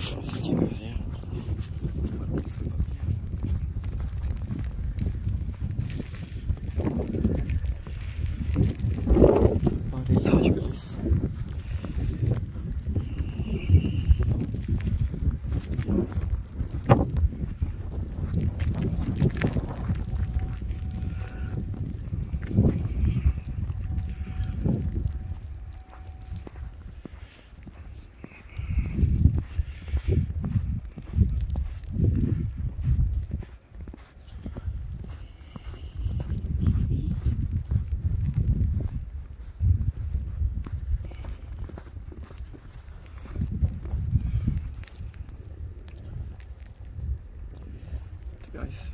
Esse tirozinho. guys.